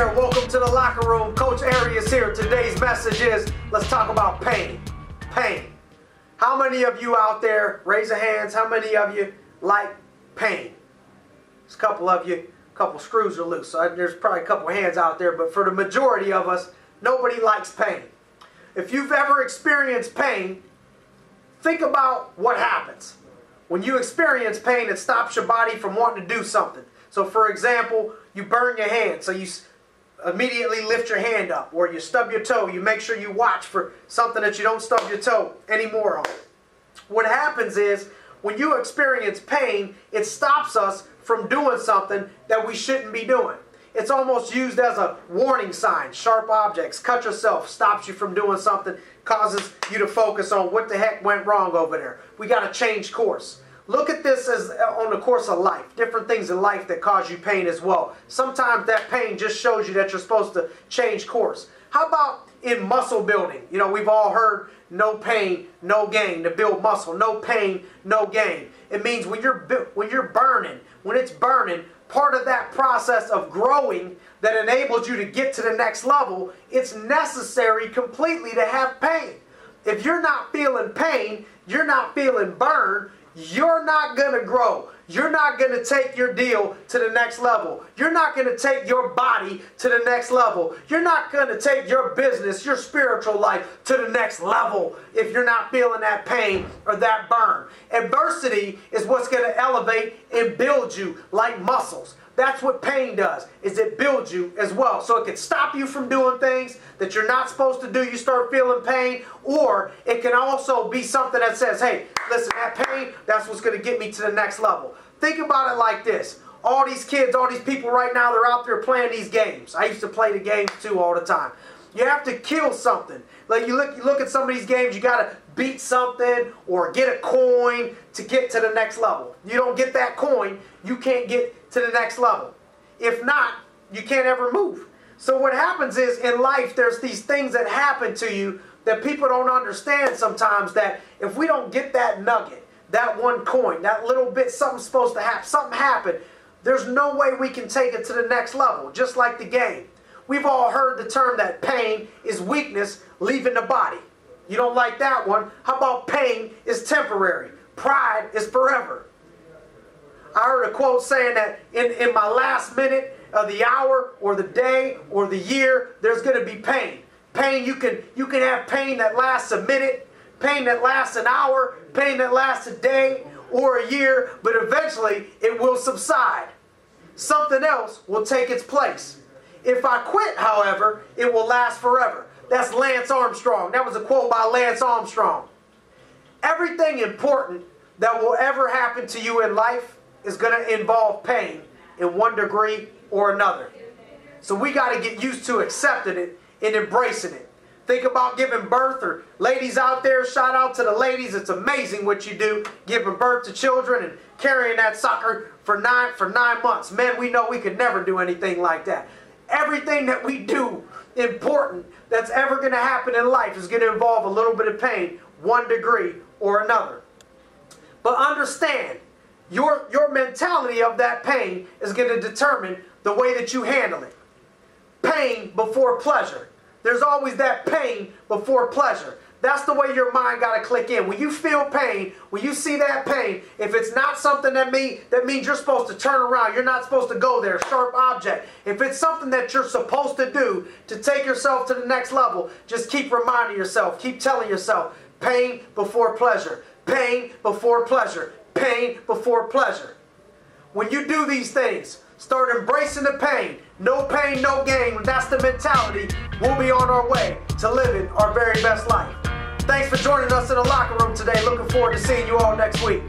Welcome to the locker room. Coach Arias here. Today's message is let's talk about pain. Pain. How many of you out there, raise your hands, how many of you like pain? There's a couple of you, a couple screws are loose. So there's probably a couple hands out there, but for the majority of us, nobody likes pain. If you've ever experienced pain, think about what happens. When you experience pain, it stops your body from wanting to do something. So, for example, you burn your hand, so you immediately lift your hand up, or you stub your toe. You make sure you watch for something that you don't stub your toe anymore on. What happens is when you experience pain, it stops us from doing something that we shouldn't be doing. It's almost used as a warning sign. Sharp objects, cut yourself, stops you from doing something, causes you to focus on what the heck went wrong over there. We got to change course. Look at this as uh, on the course of life. Different things in life that cause you pain as well. Sometimes that pain just shows you that you're supposed to change course. How about in muscle building? You know, we've all heard no pain, no gain to build muscle. No pain, no gain. It means when you're when you're burning, when it's burning, part of that process of growing that enables you to get to the next level, it's necessary completely to have pain. If you're not feeling pain, you're not feeling burn, you're not going to grow. You're not going to take your deal to the next level. You're not going to take your body to the next level. You're not going to take your business, your spiritual life to the next level if you're not feeling that pain or that burn. Adversity is what's going to elevate and build you like muscles. That's what pain does, is it builds you as well. So it can stop you from doing things that you're not supposed to do. You start feeling pain. Or it can also be something that says, hey, listen, that pain, that's what's going to get me to the next level. Think about it like this. All these kids, all these people right now, they're out there playing these games. I used to play the games too all the time. You have to kill something. Like you look, you look at some of these games, you got to beat something or get a coin to get to the next level. You don't get that coin, you can't get to the next level. If not, you can't ever move. So what happens is in life, there's these things that happen to you that people don't understand sometimes that if we don't get that nugget, that one coin, that little bit, something's supposed to happen, something happened, there's no way we can take it to the next level, just like the game. We've all heard the term that pain is weakness leaving the body. You don't like that one? How about pain is temporary? Pride is forever. I heard a quote saying that in, in my last minute of the hour or the day or the year, there's going to be pain. Pain, you can, you can have pain that lasts a minute, pain that lasts an hour, pain that lasts a day or a year, but eventually it will subside. Something else will take its place. If I quit, however, it will last forever. That's Lance Armstrong. That was a quote by Lance Armstrong. Everything important that will ever happen to you in life is going to involve pain in one degree or another. So we got to get used to accepting it and embracing it. Think about giving birth or ladies out there, shout out to the ladies. It's amazing what you do, giving birth to children and carrying that sucker for nine for nine months. Men, we know we could never do anything like that. Everything that we do important that's ever going to happen in life is going to involve a little bit of pain, one degree or another. But understand, your, your mentality of that pain is going to determine the way that you handle it. Pain before pleasure. There's always that pain before pleasure. That's the way your mind got to click in. When you feel pain, when you see that pain, if it's not something that mean that means you're supposed to turn around, you're not supposed to go there, sharp object. If it's something that you're supposed to do to take yourself to the next level, just keep reminding yourself, keep telling yourself, pain before pleasure, pain before pleasure, pain before pleasure. When you do these things, start embracing the pain. No pain, no gain. That's the mentality. We'll be on our way to living our very best life. Thanks for joining us in the locker room today. Looking forward to seeing you all next week.